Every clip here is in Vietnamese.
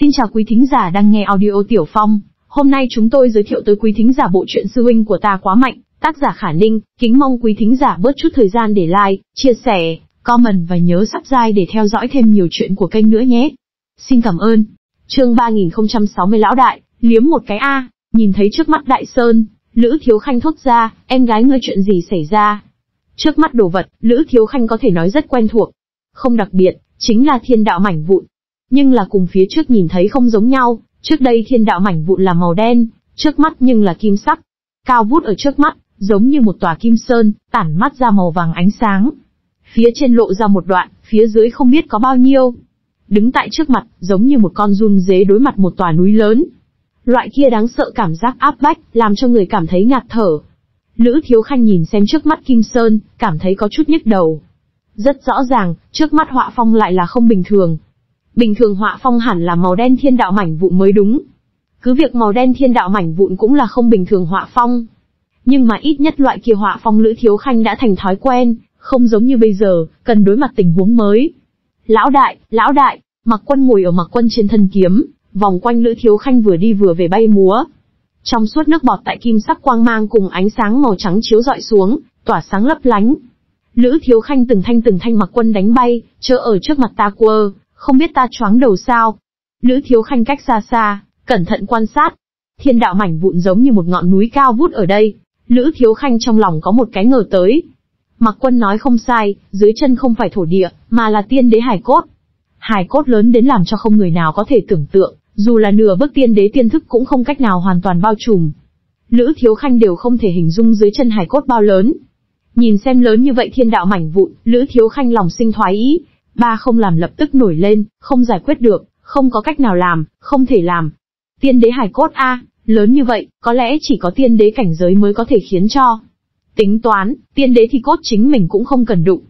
Xin chào quý thính giả đang nghe audio Tiểu Phong. Hôm nay chúng tôi giới thiệu tới quý thính giả bộ truyện sư huynh của ta quá mạnh, tác giả Khả Ninh, kính mong quý thính giả bớt chút thời gian để like, chia sẻ, comment và nhớ subscribe để theo dõi thêm nhiều chuyện của kênh nữa nhé. Xin cảm ơn. Chương 3060 lão đại, liếm một cái a, nhìn thấy trước mắt Đại Sơn, Lữ Thiếu Khanh thốt ra, em gái ngươi chuyện gì xảy ra? Trước mắt đồ vật, Lữ Thiếu Khanh có thể nói rất quen thuộc. Không đặc biệt, chính là thiên đạo mảnh vụn. Nhưng là cùng phía trước nhìn thấy không giống nhau, trước đây thiên đạo mảnh vụn là màu đen, trước mắt nhưng là kim sắc. Cao vút ở trước mắt, giống như một tòa kim sơn, tản mắt ra màu vàng ánh sáng. Phía trên lộ ra một đoạn, phía dưới không biết có bao nhiêu. Đứng tại trước mặt, giống như một con run dế đối mặt một tòa núi lớn. Loại kia đáng sợ cảm giác áp bách, làm cho người cảm thấy ngạt thở. Lữ Thiếu Khanh nhìn xem trước mắt Kim Sơn, cảm thấy có chút nhức đầu. Rất rõ ràng, trước mắt họa phong lại là không bình thường. Bình thường họa phong hẳn là màu đen thiên đạo mảnh vụn mới đúng. Cứ việc màu đen thiên đạo mảnh vụn cũng là không bình thường họa phong. Nhưng mà ít nhất loại kia họa phong Lữ Thiếu Khanh đã thành thói quen, không giống như bây giờ, cần đối mặt tình huống mới. Lão đại, lão đại, mặc quân ngồi ở mặc quân trên thân kiếm, vòng quanh Lữ Thiếu Khanh vừa đi vừa về bay múa. Trong suốt nước bọt tại kim sắc quang mang cùng ánh sáng màu trắng chiếu dọi xuống, tỏa sáng lấp lánh. Lữ Thiếu Khanh từng thanh từng thanh mặc quân đánh bay, chớ ở trước mặt ta quơ, không biết ta choáng đầu sao. Lữ Thiếu Khanh cách xa xa, cẩn thận quan sát. Thiên đạo mảnh vụn giống như một ngọn núi cao vút ở đây. Lữ Thiếu Khanh trong lòng có một cái ngờ tới. Mặc quân nói không sai, dưới chân không phải thổ địa, mà là tiên đế hải cốt. Hải cốt lớn đến làm cho không người nào có thể tưởng tượng, dù là nửa bước tiên đế tiên thức cũng không cách nào hoàn toàn bao trùm. Lữ Thiếu Khanh đều không thể hình dung dưới chân hải cốt bao lớn. Nhìn xem lớn như vậy thiên đạo mảnh vụn, Lữ Thiếu Khanh lòng sinh thoái ý, ba không làm lập tức nổi lên, không giải quyết được, không có cách nào làm, không thể làm. Tiên đế hải cốt A, lớn như vậy, có lẽ chỉ có tiên đế cảnh giới mới có thể khiến cho. Tính toán, tiên đế thì cốt chính mình cũng không cần đụng.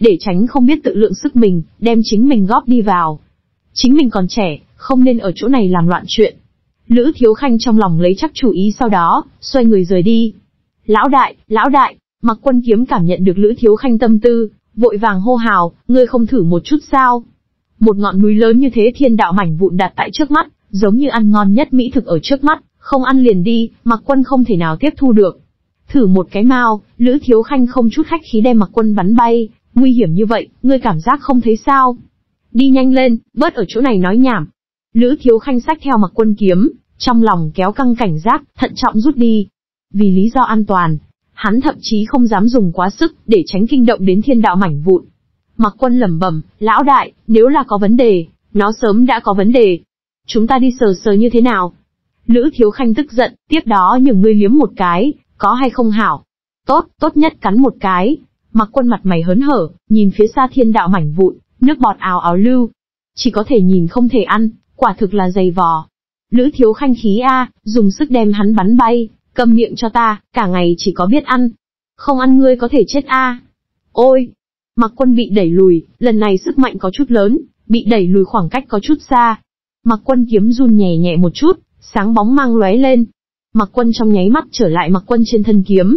Để tránh không biết tự lượng sức mình, đem chính mình góp đi vào. Chính mình còn trẻ, không nên ở chỗ này làm loạn chuyện. Lữ Thiếu Khanh trong lòng lấy chắc chủ ý sau đó, xoay người rời đi. Lão đại, lão đại, mặc quân kiếm cảm nhận được Lữ Thiếu Khanh tâm tư, vội vàng hô hào, ngươi không thử một chút sao? Một ngọn núi lớn như thế thiên đạo mảnh vụn đặt tại trước mắt, giống như ăn ngon nhất mỹ thực ở trước mắt, không ăn liền đi, mặc quân không thể nào tiếp thu được. Thử một cái mau, Lữ Thiếu Khanh không chút khách khí đem mặc quân bắn bay, nguy hiểm như vậy, ngươi cảm giác không thấy sao? Đi nhanh lên, bớt ở chỗ này nói nhảm. Lữ Thiếu Khanh sách theo mặc quân kiếm, trong lòng kéo căng cảnh giác, thận trọng rút đi. Vì lý do an toàn, hắn thậm chí không dám dùng quá sức, để tránh kinh động đến thiên đạo mảnh vụn. Mặc quân lẩm bẩm, lão đại, nếu là có vấn đề, nó sớm đã có vấn đề. Chúng ta đi sờ sờ như thế nào? Lữ Thiếu Khanh tức giận, tiếp đó nhường ngươi liếm một cái, có hay không hảo? Tốt, tốt nhất cắn một cái. Mặc quân mặt mày hớn hở, nhìn phía xa thiên đạo mảnh vụn, nước bọt ào ào lưu. Chỉ có thể nhìn không thể ăn, quả thực là dày vò. Lữ thiếu khanh khí A, dùng sức đem hắn bắn bay, cầm miệng cho ta, cả ngày chỉ có biết ăn. Không ăn ngươi có thể chết A. Ôi! Mặc quân bị đẩy lùi, lần này sức mạnh có chút lớn, bị đẩy lùi khoảng cách có chút xa. Mặc quân kiếm run nhẹ nhẹ một chút, sáng bóng mang lóe lên. Mặc quân trong nháy mắt trở lại mặc quân trên thân kiếm.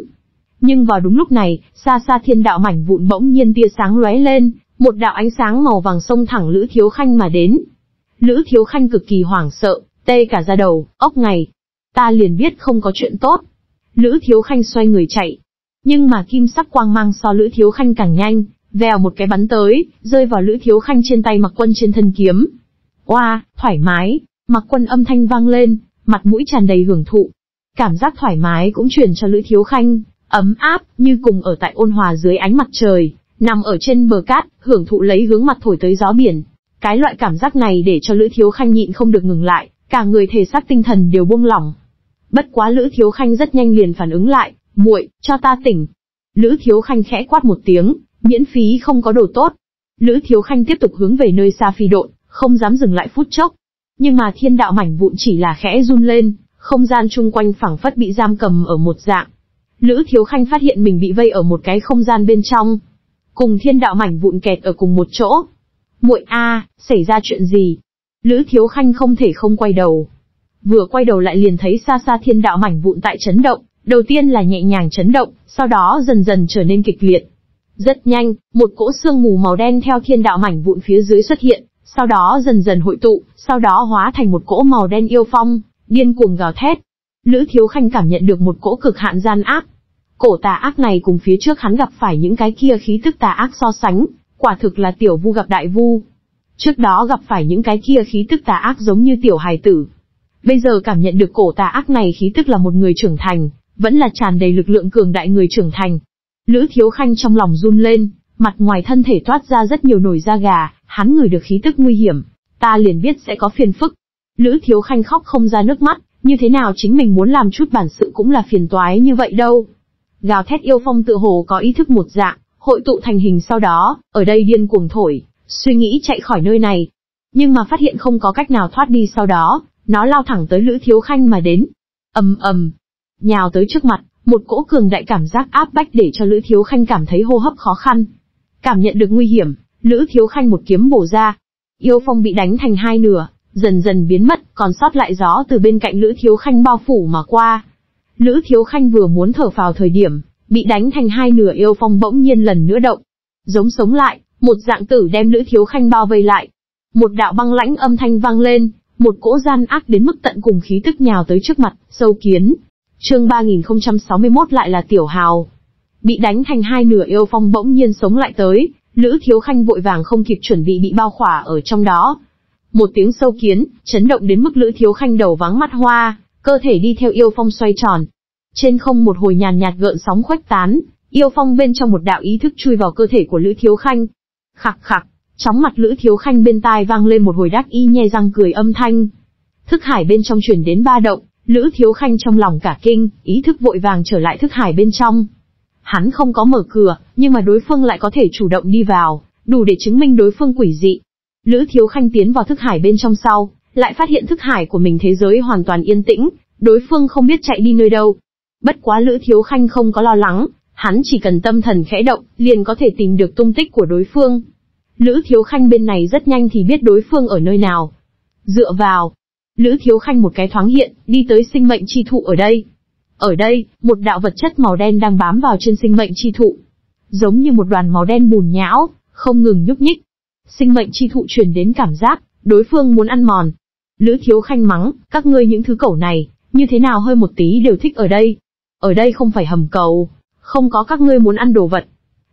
Nhưng vào đúng lúc này, xa xa thiên đạo mảnh vụn bỗng nhiên tia sáng lóe lên, một đạo ánh sáng màu vàng sông thẳng Lữ Thiếu Khanh mà đến. Lữ Thiếu Khanh cực kỳ hoảng sợ, tê cả da đầu, ốc ngày. Ta liền biết không có chuyện tốt. Lữ Thiếu Khanh xoay người chạy. Nhưng mà kim sắc quang mang so Lữ Thiếu Khanh càng nhanh, vèo một cái bắn tới, rơi vào Lữ Thiếu Khanh trên tay mặc quân trên thân kiếm. Oa, thoải mái, mặc quân âm thanh vang lên, mặt mũi tràn đầy hưởng thụ. Cảm giác thoải mái cũng truyền cho Lữ Thiếu Khanh, ấm áp, như cùng ở tại ôn hòa dưới ánh mặt trời, nằm ở trên bờ cát, hưởng thụ lấy hướng mặt thổi tới gió biển. Cái loại cảm giác này để cho Lữ Thiếu Khanh nhịn không được ngừng lại, cả người thể xác tinh thần đều buông lỏng. Bất quá Lữ Thiếu Khanh rất nhanh liền phản ứng lại, muội, cho ta tỉnh. Lữ Thiếu Khanh khẽ quát một tiếng, miễn phí không có đồ tốt. Lữ Thiếu Khanh tiếp tục hướng về nơi xa phi độn, không dám dừng lại phút chốc. Nhưng mà thiên đạo mảnh vụn chỉ là khẽ run lên, không gian chung quanh phẳng phất bị giam cầm ở một dạng. Lữ Thiếu Khanh phát hiện mình bị vây ở một cái không gian bên trong. Cùng thiên đạo mảnh vụn kẹt ở cùng một chỗ. muội a, xảy ra chuyện gì? Lữ Thiếu Khanh không thể không quay đầu. Vừa quay đầu lại liền thấy xa xa thiên đạo mảnh vụn tại chấn động, đầu tiên là nhẹ nhàng chấn động, sau đó dần dần trở nên kịch liệt. Rất nhanh, một cỗ sương mù màu đen theo thiên đạo mảnh vụn phía dưới xuất hiện, sau đó dần dần hội tụ, sau đó hóa thành một cỗ màu đen yêu phong, điên cuồng gào thét. Lữ Thiếu Khanh cảm nhận được một cỗ cực hạn gian áp. Cổ tà ác này cùng phía trước hắn gặp phải những cái kia khí tức tà ác so sánh, quả thực là tiểu vu gặp đại vu. Trước đó gặp phải những cái kia khí tức tà ác giống như tiểu hài tử. Bây giờ cảm nhận được cổ tà ác này khí tức là một người trưởng thành, vẫn là tràn đầy lực lượng cường đại người trưởng thành. Lữ Thiếu Khanh trong lòng run lên, mặt ngoài thân thể toát ra rất nhiều nổi da gà, hắn ngửi được khí tức nguy hiểm, ta liền biết sẽ có phiền phức. Lữ Thiếu Khanh khóc không ra nước mắt, như thế nào chính mình muốn làm chút bản sự cũng là phiền toái như vậy đâu. Gào thét yêu phong tự hồ có ý thức một dạng, hội tụ thành hình sau đó, ở đây điên cuồng thổi, suy nghĩ chạy khỏi nơi này. Nhưng mà phát hiện không có cách nào thoát đi sau đó, nó lao thẳng tới Lữ Thiếu Khanh mà đến. ầm ầm, nhào tới trước mặt, một cỗ cường đại cảm giác áp bách để cho Lữ Thiếu Khanh cảm thấy hô hấp khó khăn. Cảm nhận được nguy hiểm, Lữ Thiếu Khanh một kiếm bổ ra. Yêu phong bị đánh thành hai nửa, dần dần biến mất, còn sót lại gió từ bên cạnh Lữ Thiếu Khanh bao phủ mà qua. Lữ Thiếu Khanh vừa muốn thở vào thời điểm, bị đánh thành hai nửa yêu phong bỗng nhiên lần nữa động. Giống sống lại, một dạng tử đem Lữ Thiếu Khanh bao vây lại. Một đạo băng lãnh âm thanh vang lên, một cỗ gian ác đến mức tận cùng khí tức nhào tới trước mặt, sâu kiến. Chương 3061 lại là tiểu hào. Bị đánh thành hai nửa yêu phong bỗng nhiên sống lại tới, Lữ Thiếu Khanh vội vàng không kịp chuẩn bị bị bao khỏa ở trong đó. Một tiếng sâu kiến, chấn động đến mức Lữ Thiếu Khanh đầu vắng mắt hoa, cơ thể đi theo yêu phong xoay tròn. Trên không một hồi nhàn nhạt gợn sóng khuếch tán, yêu phong bên trong một đạo ý thức chui vào cơ thể của Lữ Thiếu Khanh. Khặc khặc, chóng mặt Lữ Thiếu Khanh bên tai vang lên một hồi đắc y nhe răng cười âm thanh. Thức hải bên trong chuyển đến ba động, Lữ Thiếu Khanh trong lòng cả kinh, ý thức vội vàng trở lại thức hải bên trong. Hắn không có mở cửa, nhưng mà đối phương lại có thể chủ động đi vào, đủ để chứng minh đối phương quỷ dị. Lữ Thiếu Khanh tiến vào thức hải bên trong sau, lại phát hiện thức hải của mình thế giới hoàn toàn yên tĩnh, đối phương không biết chạy đi nơi đâu. Bất quá Lữ Thiếu Khanh không có lo lắng, hắn chỉ cần tâm thần khẽ động, liền có thể tìm được tung tích của đối phương. Lữ Thiếu Khanh bên này rất nhanh thì biết đối phương ở nơi nào. Dựa vào, Lữ Thiếu Khanh một cái thoáng hiện, đi tới sinh mệnh chi thụ ở đây. Ở đây, một đạo vật chất màu đen đang bám vào trên sinh mệnh chi thụ. Giống như một đoàn màu đen bùn nhão, không ngừng nhúc nhích. Sinh mệnh chi thụ truyền đến cảm giác, đối phương muốn ăn mòn. Lữ Thiếu Khanh mắng, các ngươi những thứ cẩu này, như thế nào hơi một tí đều thích ở đây. Ở đây không phải hầm cầu, không có các ngươi muốn ăn đồ vật.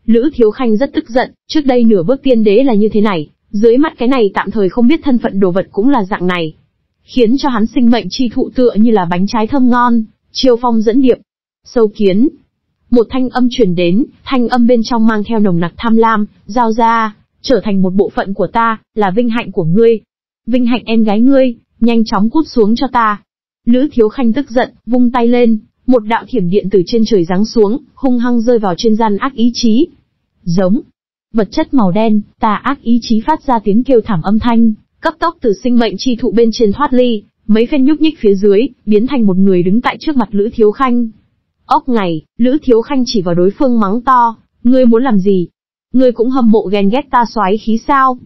Lữ Thiếu Khanh rất tức giận, trước đây nửa bước tiên đế là như thế này, dưới mắt cái này tạm thời không biết thân phận đồ vật cũng là dạng này. Khiến cho hắn sinh mệnh chi thụ tựa như là bánh trái thơm ngon, chiêu phong dẫn điệp. Sâu kiến. Một thanh âm truyền đến, thanh âm bên trong mang theo nồng nặc tham lam, giao ra, trở thành một bộ phận của ta, là vinh hạnh của ngươi. Vinh hạnh em gái ngươi, nhanh chóng cút xuống cho ta. Lữ Thiếu Khanh tức giận, vung tay lên, một đạo thiểm điện từ trên trời giáng xuống, hung hăng rơi vào trên gian ác ý chí. Giống. Vật chất màu đen, tà ác ý chí phát ra tiếng kêu thảm âm thanh, cấp tốc từ sinh mệnh chi thụ bên trên thoát ly, mấy phen nhúc nhích phía dưới, biến thành một người đứng tại trước mặt Lữ Thiếu Khanh. Ốc ngày, Lữ Thiếu Khanh chỉ vào đối phương mắng to, ngươi muốn làm gì? Ngươi cũng hâm mộ ghen ghét ta xoáy khí sao?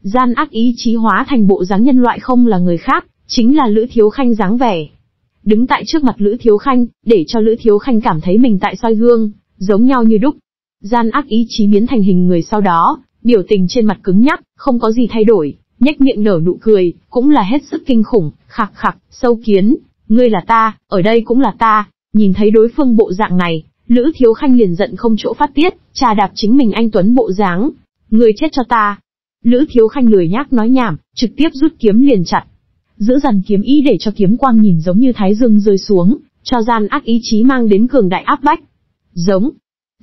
Gian ác ý chí hóa thành bộ dáng nhân loại không là người khác, chính là Lữ Thiếu Khanh dáng vẻ. Đứng tại trước mặt Lữ Thiếu Khanh, để cho Lữ Thiếu Khanh cảm thấy mình tại soi gương, giống nhau như đúc. Gian ác ý chí biến thành hình người sau đó, biểu tình trên mặt cứng nhắc, không có gì thay đổi, nhếch miệng nở nụ cười, cũng là hết sức kinh khủng, khạc khạc, sâu kiến, ngươi là ta, ở đây cũng là ta, nhìn thấy đối phương bộ dạng này, Lữ Thiếu Khanh liền giận không chỗ phát tiết, trà đạp chính mình anh Tuấn bộ dáng, ngươi chết cho ta. Lữ Thiếu Khanh lười nhác nói nhảm, trực tiếp rút kiếm liền chặt. Giữ dằn kiếm ý để cho kiếm quang nhìn giống như thái dương rơi xuống, cho gian ác ý chí mang đến cường đại áp bách. Giống.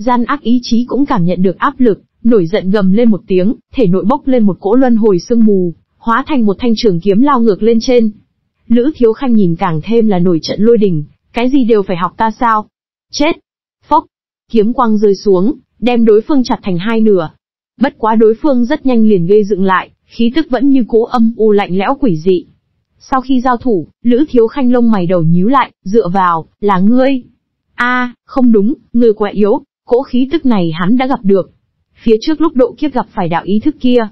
Gian ác ý chí cũng cảm nhận được áp lực, nổi giận gầm lên một tiếng, thể nội bốc lên một cỗ luân hồi sương mù, hóa thành một thanh trường kiếm lao ngược lên trên. Lữ Thiếu Khanh nhìn càng thêm là nổi trận lôi đình, cái gì đều phải học ta sao? Chết! Phốc! Kiếm quang rơi xuống, đem đối phương chặt thành hai nửa. Bất quá đối phương rất nhanh liền gây dựng lại, khí tức vẫn như cố âm u lạnh lẽo quỷ dị. Sau khi giao thủ, Lữ Thiếu Khanh lông mày đầu nhíu lại, dựa vào, là ngươi. a không đúng, ngươi quá yếu, cỗ khí tức này hắn đã gặp được. Phía trước lúc độ kiếp gặp phải đạo ý thức kia.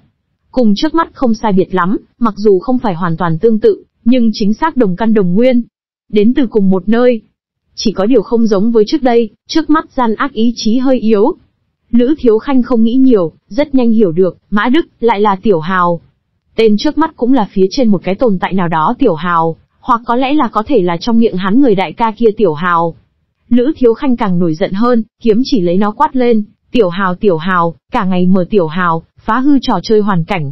Cùng trước mắt không sai biệt lắm, mặc dù không phải hoàn toàn tương tự, nhưng chính xác đồng căn đồng nguyên. Đến từ cùng một nơi. Chỉ có điều không giống với trước đây, trước mắt gian ác ý chí hơi yếu. Lữ Thiếu Khanh không nghĩ nhiều, rất nhanh hiểu được, Mã Đức, lại là Tiểu Hào. Tên trước mắt cũng là phía trên một cái tồn tại nào đó tiểu hào, hoặc có lẽ là có thể là trong miệng hắn người đại ca kia tiểu hào. Lữ Thiếu Khanh càng nổi giận hơn, kiếm chỉ lấy nó quát lên, tiểu hào tiểu hào, cả ngày mở tiểu hào, phá hư trò chơi hoàn cảnh.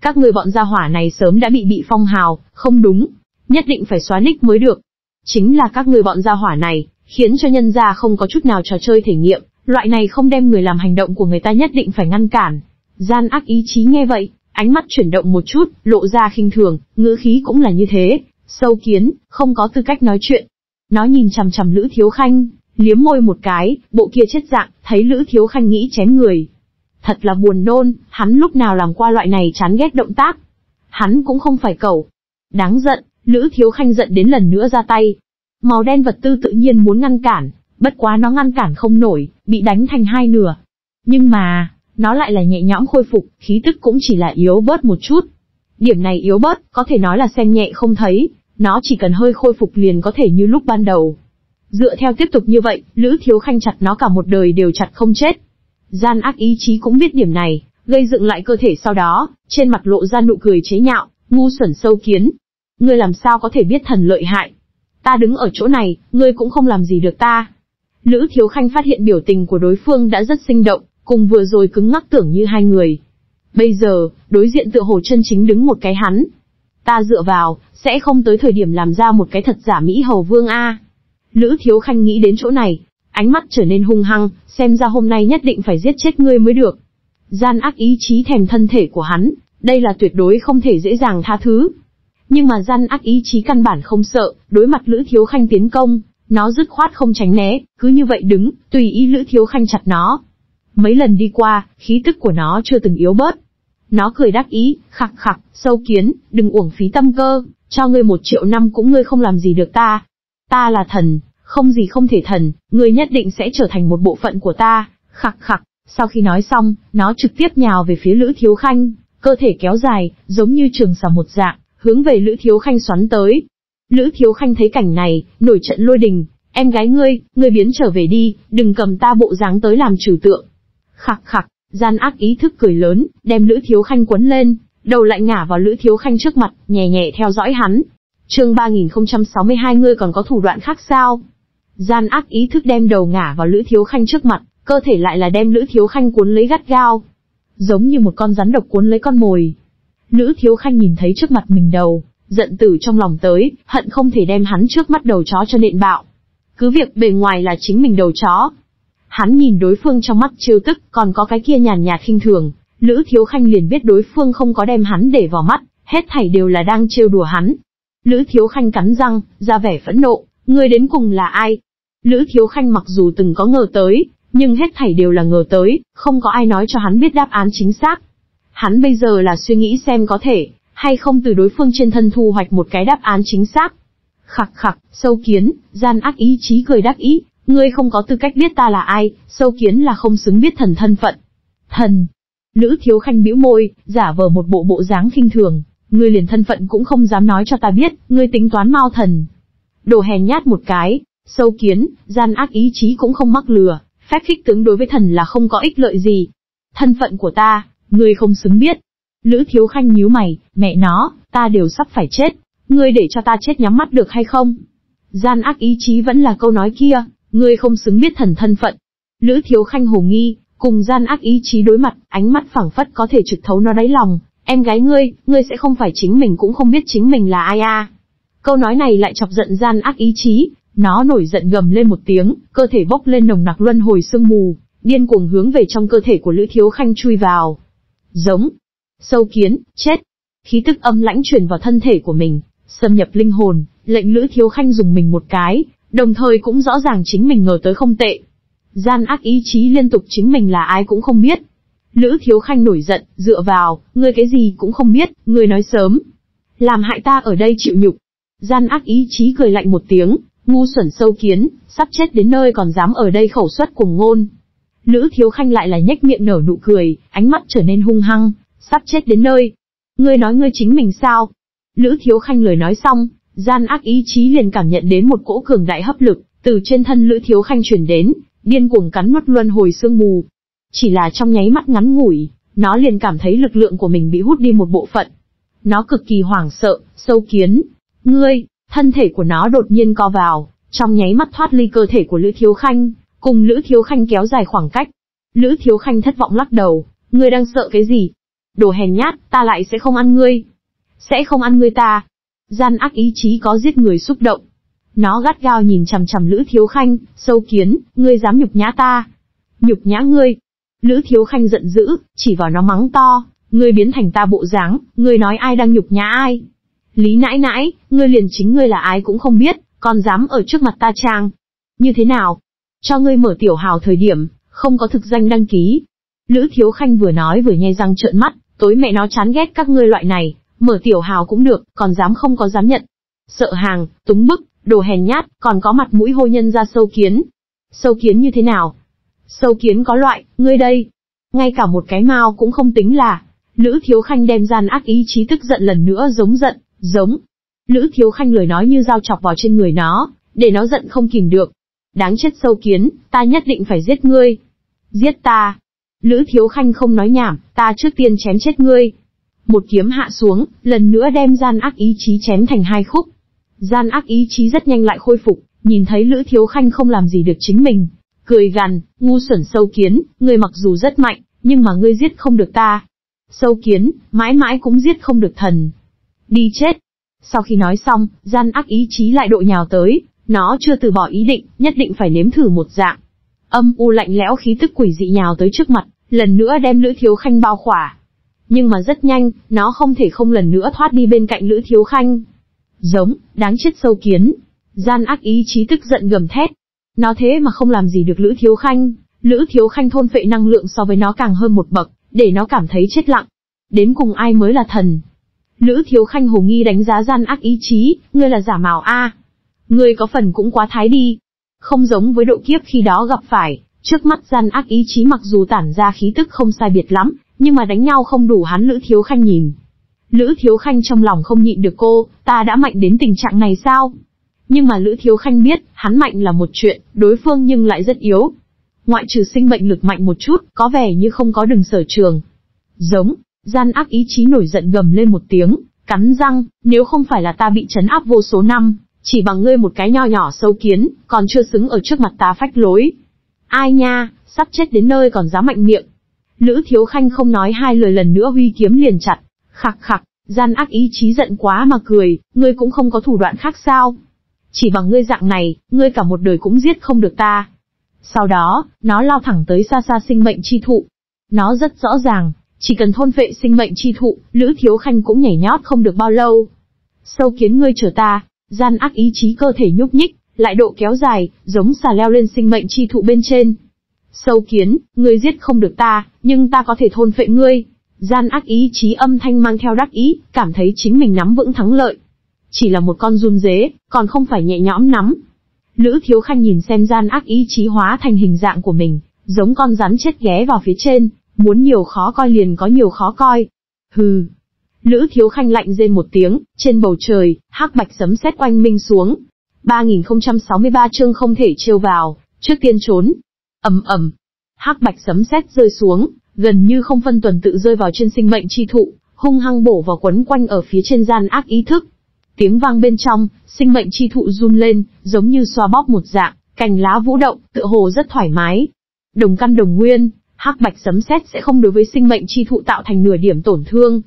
Các người bọn gia hỏa này sớm đã bị bị phong hào, không đúng, nhất định phải xóa nick mới được. Chính là các người bọn gia hỏa này, khiến cho nhân gia không có chút nào trò chơi thể nghiệm, loại này không đem người làm hành động của người ta nhất định phải ngăn cản. Gian ác ý chí nghe vậy, ánh mắt chuyển động một chút, lộ ra khinh thường, ngữ khí cũng là như thế, sâu kiến, không có tư cách nói chuyện. Nó nhìn chằm chằm Lữ Thiếu Khanh, liếm môi một cái, bộ kia chết dạng, thấy Lữ Thiếu Khanh nghĩ chém người. Thật là buồn nôn, hắn lúc nào làm qua loại này chán ghét động tác. Hắn cũng không phải cẩu. Đáng giận, Lữ Thiếu Khanh giận đến lần nữa ra tay. Màu đen vật tư tự nhiên muốn ngăn cản, bất quá nó ngăn cản không nổi, bị đánh thành hai nửa. Nhưng mà, nó lại là nhẹ nhõm khôi phục, khí tức cũng chỉ là yếu bớt một chút. Điểm này yếu bớt, có thể nói là xem nhẹ không thấy, nó chỉ cần hơi khôi phục liền có thể như lúc ban đầu. Dựa theo tiếp tục như vậy, Lữ Thiếu Khanh chặt nó cả một đời đều chặt không chết. Gian ác ý chí cũng biết điểm này, gây dựng lại cơ thể sau đó, trên mặt lộ ra nụ cười chế nhạo, ngu xuẩn sâu kiến. Ngươi làm sao có thể biết thần lợi hại? Ta đứng ở chỗ này, ngươi cũng không làm gì được ta. Lữ Thiếu Khanh phát hiện biểu tình của đối phương đã rất sinh động, cùng vừa rồi cứng ngắc tưởng như hai người. Bây giờ, đối diện tựa hồ chân chính đứng một cái hắn. Ta dựa vào, sẽ không tới thời điểm làm ra một cái thật giả Mỹ Hầu Vương A. Lữ Thiếu Khanh nghĩ đến chỗ này, ánh mắt trở nên hung hăng, xem ra hôm nay nhất định phải giết chết ngươi mới được. Gian ác ý chí thèm thân thể của hắn, đây là tuyệt đối không thể dễ dàng tha thứ. Nhưng mà gian ác ý chí căn bản không sợ, đối mặt Lữ Thiếu Khanh tiến công, nó dứt khoát không tránh né, cứ như vậy đứng, tùy ý Lữ Thiếu Khanh chặt nó. Mấy lần đi qua, khí tức của nó chưa từng yếu bớt. Nó cười đắc ý, khặc khặc, sâu kiến, đừng uổng phí tâm cơ, cho ngươi một triệu năm cũng ngươi không làm gì được ta. Ta là thần, không gì không thể thần, ngươi nhất định sẽ trở thành một bộ phận của ta, khặc khặc. Sau khi nói xong, nó trực tiếp nhào về phía Lữ Thiếu Khanh, cơ thể kéo dài, giống như trường xà một dạng, hướng về Lữ Thiếu Khanh xoắn tới. Lữ Thiếu Khanh thấy cảnh này, nổi trận lôi đình, em gái ngươi, ngươi biến trở về đi, đừng cầm ta bộ dáng tới làm trừ tượng. Khặc khặc, gian ác ý thức cười lớn, đem Lữ Thiếu Khanh quấn lên, đầu lại ngả vào Lữ Thiếu Khanh trước mặt, nhẹ nhẹ theo dõi hắn. chương 3062 ngươi còn có thủ đoạn khác sao? Gian ác ý thức đem đầu ngả vào Lữ Thiếu Khanh trước mặt, cơ thể lại là đem Lữ Thiếu Khanh cuốn lấy gắt gao. Giống như một con rắn độc cuốn lấy con mồi. Lữ Thiếu Khanh nhìn thấy trước mặt mình đầu, giận tử trong lòng tới, hận không thể đem hắn trước mắt đầu chó cho nện bạo. Cứ việc bề ngoài là chính mình đầu chó, Hắn nhìn đối phương trong mắt trêu tức, còn có cái kia nhàn nhạt khinh thường, Lữ Thiếu Khanh liền biết đối phương không có đem hắn để vào mắt, hết thảy đều là đang trêu đùa hắn. Lữ Thiếu Khanh cắn răng, ra vẻ phẫn nộ, người đến cùng là ai? Lữ Thiếu Khanh mặc dù từng có ngờ tới, nhưng hết thảy đều là ngờ tới, không có ai nói cho hắn biết đáp án chính xác. Hắn bây giờ là suy nghĩ xem có thể, hay không từ đối phương trên thân thu hoạch một cái đáp án chính xác. Khặc khặc, sâu kiến, gian ác ý chí cười đắc ý, Ngươi không có tư cách biết ta là ai, sâu kiến là không xứng biết thần thân phận. Thần. Lữ thiếu khanh bĩu môi, giả vờ một bộ bộ dáng khinh thường. Ngươi liền thân phận cũng không dám nói cho ta biết, ngươi tính toán mau thần. Đồ hèn nhát một cái, sâu kiến, gian ác ý chí cũng không mắc lừa, phép khích tướng đối với thần là không có ích lợi gì. Thân phận của ta, ngươi không xứng biết. Lữ thiếu khanh nhíu mày, mẹ nó, ta đều sắp phải chết, ngươi để cho ta chết nhắm mắt được hay không? Gian ác ý chí vẫn là câu nói kia, Ngươi không xứng biết thần thân phận. Lữ Thiếu Khanh hồ nghi, cùng gian ác ý chí đối mặt, ánh mắt phẳng phất có thể trực thấu nó đáy lòng. Em gái ngươi, ngươi sẽ không phải chính mình cũng không biết chính mình là ai à. Câu nói này lại chọc giận gian ác ý chí, nó nổi giận gầm lên một tiếng, cơ thể bốc lên nồng nặc luân hồi sương mù, điên cuồng hướng về trong cơ thể của Lữ Thiếu Khanh chui vào. Giống. Sâu kiến, chết. Khí tức âm lãnh truyền vào thân thể của mình, xâm nhập linh hồn, lệnh Lữ Thiếu Khanh dùng mình một cái, Đồng thời cũng rõ ràng chính mình ngờ tới không tệ. Gian ác ý chí liên tục chính mình là ai cũng không biết. Lữ Thiếu Khanh nổi giận, dựa vào, ngươi cái gì cũng không biết, ngươi nói sớm. Làm hại ta ở đây chịu nhục. Gian ác ý chí cười lạnh một tiếng, ngu xuẩn sâu kiến, sắp chết đến nơi còn dám ở đây khẩu suất cùng ngôn. Lữ Thiếu Khanh lại là nhếch miệng nở nụ cười, ánh mắt trở nên hung hăng, sắp chết đến nơi. Ngươi nói ngươi chính mình sao? Lữ Thiếu Khanh lời nói xong, Gian ác ý chí liền cảm nhận đến một cỗ cường đại hấp lực, từ trên thân Lữ Thiếu Khanh truyền đến, điên cuồng cắn nuốt luân hồi sương mù. Chỉ là trong nháy mắt ngắn ngủi, nó liền cảm thấy lực lượng của mình bị hút đi một bộ phận. Nó cực kỳ hoảng sợ, sâu kiến. Ngươi, thân thể của nó đột nhiên co vào, trong nháy mắt thoát ly cơ thể của Lữ Thiếu Khanh, cùng Lữ Thiếu Khanh kéo dài khoảng cách. Lữ Thiếu Khanh thất vọng lắc đầu, ngươi đang sợ cái gì? Đồ hèn nhát, ta lại sẽ không ăn ngươi. Sẽ không ăn ngươi ta. Gian ác ý chí có giết người xúc động. Nó gắt gao nhìn chằm chằm Lữ Thiếu Khanh, sâu kiến, ngươi dám nhục nhã ta. Nhục nhã ngươi. Lữ Thiếu Khanh giận dữ, chỉ vào nó mắng to, ngươi biến thành ta bộ dáng, ngươi nói ai đang nhục nhã ai. Lý nãi nãi, ngươi liền chính ngươi là ai cũng không biết, còn dám ở trước mặt ta trang. Như thế nào? Cho ngươi mở tiểu hào thời điểm, không có thực danh đăng ký. Lữ Thiếu Khanh vừa nói vừa nhe răng trợn mắt, tối mẹ nó chán ghét các ngươi loại này, mở tiểu hào cũng được, còn dám không có dám nhận. Sợ hàng, túng bức, đồ hèn nhát, còn có mặt mũi hô nhân ra sâu kiến. Sâu kiến như thế nào? Sâu kiến có loại, ngươi đây. Ngay cả một cái mao cũng không tính là. Lữ Thiếu Khanh đem gian ác ý chí tức giận lần nữa giống giận, giống. Lữ Thiếu Khanh lời nói như dao chọc vào trên người nó, để nó giận không kìm được. Đáng chết sâu kiến, ta nhất định phải giết ngươi. Giết ta. Lữ Thiếu Khanh không nói nhảm, ta trước tiên chém chết ngươi. Một kiếm hạ xuống, lần nữa đem gian ác ý chí chém thành hai khúc. Gian ác ý chí rất nhanh lại khôi phục, nhìn thấy Lữ Thiếu Khanh không làm gì được chính mình. Cười gằn, ngu xuẩn sâu kiến, ngươi mặc dù rất mạnh, nhưng mà ngươi giết không được ta. Sâu kiến, mãi mãi cũng giết không được thần. Đi chết. Sau khi nói xong, gian ác ý chí lại độ nhào tới, nó chưa từ bỏ ý định, nhất định phải nếm thử một dạng. Âm u lạnh lẽo khí tức quỷ dị nhào tới trước mặt, lần nữa đem Lữ Thiếu Khanh bao khỏa. Nhưng mà rất nhanh, nó không thể không lần nữa thoát đi bên cạnh Lữ Thiếu Khanh. Giống, đáng chết sâu kiến. Gian ác ý chí tức giận gầm thét. Nó thế mà không làm gì được Lữ Thiếu Khanh. Lữ Thiếu Khanh thôn phệ năng lượng so với nó càng hơn một bậc, để nó cảm thấy chết lặng. Đến cùng ai mới là thần? Lữ Thiếu Khanh hồ nghi đánh giá gian ác ý chí, ngươi là giả mạo a. Ngươi có phần cũng quá thái đi. Không giống với độ kiếp khi đó gặp phải, trước mắt gian ác ý chí mặc dù tản ra khí tức không sai biệt lắm, nhưng mà đánh nhau không đủ hắn Lữ Thiếu Khanh nhìn. Lữ Thiếu Khanh trong lòng không nhịn được cô, ta đã mạnh đến tình trạng này sao? Nhưng mà Lữ Thiếu Khanh biết, hắn mạnh là một chuyện, đối phương nhưng lại rất yếu. Ngoại trừ sinh mệnh lực mạnh một chút, có vẻ như không có đường sở trường. Giống, gian ác ý chí nổi giận gầm lên một tiếng, cắn răng, nếu không phải là ta bị chấn áp vô số năm, chỉ bằng ngươi một cái nho nhỏ sâu kiến, còn chưa xứng ở trước mặt ta phách lối. Ai nha, sắp chết đến nơi còn dám mạnh miệng. Lữ Thiếu Khanh không nói hai lời lần nữa huy kiếm liền chặt. Khặc khặc, gian ác ý chí giận quá mà cười, ngươi cũng không có thủ đoạn khác sao. Chỉ bằng ngươi dạng này, ngươi cả một đời cũng giết không được ta. Sau đó, nó lao thẳng tới xa xa sinh mệnh chi thụ. Nó rất rõ ràng, chỉ cần thôn vệ sinh mệnh chi thụ, Lữ Thiếu Khanh cũng nhảy nhót không được bao lâu. Sâu kiến ngươi chờ ta, gian ác ý chí cơ thể nhúc nhích, lại độ kéo dài, giống xà leo lên sinh mệnh chi thụ bên trên. Sâu kiến, ngươi giết không được ta, nhưng ta có thể thôn phệ ngươi. Gian ác ý chí âm thanh mang theo đắc ý, cảm thấy chính mình nắm vững thắng lợi. Chỉ là một con run dế, còn không phải nhẹ nhõm nắm. Lữ Thiếu Khanh nhìn xem gian ác ý chí hóa thành hình dạng của mình, giống con rắn chết ghé vào phía trên, muốn nhiều khó coi liền có nhiều khó coi. Hừ. Lữ Thiếu Khanh lạnh rên một tiếng, trên bầu trời, hắc bạch sấm sét oanh minh xuống. 3063 chương không thể trêu vào, trước tiên trốn ầm ầm, hắc bạch sấm sét rơi xuống, gần như không phân tuần tự rơi vào trên sinh mệnh chi thụ, hung hăng bổ vào quấn quanh ở phía trên gian ác ý thức. Tiếng vang bên trong, sinh mệnh chi thụ run lên, giống như xoa bóp một dạng, cành lá vũ động, tựa hồ rất thoải mái. Đồng căn đồng nguyên, hắc bạch sấm sét sẽ không đối với sinh mệnh chi thụ tạo thành nửa điểm tổn thương.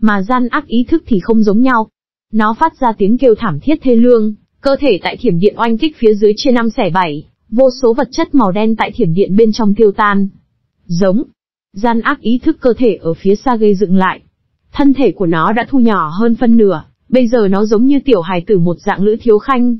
Mà gian ác ý thức thì không giống nhau. Nó phát ra tiếng kêu thảm thiết thê lương, cơ thể tại thiểm điện oanh kích phía dưới chia năm xẻ bảy, vô số vật chất màu đen tại thiểm điện bên trong tiêu tan. Giống, gian ác ý thức cơ thể ở phía xa gây dựng lại. Thân thể của nó đã thu nhỏ hơn phân nửa, bây giờ nó giống như tiểu hài tử một dạng lữ thiếu khanh.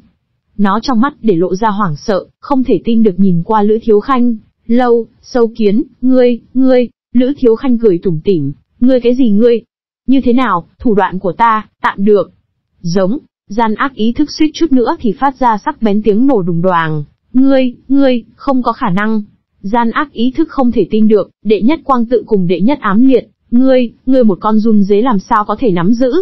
Nó trong mắt để lộ ra hoảng sợ, không thể tin được nhìn qua lữ thiếu khanh. Lâu, sâu kiến, ngươi, ngươi, lữ thiếu khanh cười tủm tỉm, ngươi cái gì ngươi? Như thế nào, thủ đoạn của ta, tạm được. Giống, gian ác ý thức suýt chút nữa thì phát ra sắc bén tiếng nổ đùng đoàng. Ngươi, ngươi, không có khả năng. Gian ác ý thức không thể tin được, đệ nhất quang tự cùng đệ nhất ám liệt, ngươi, ngươi một con run dế làm sao có thể nắm giữ.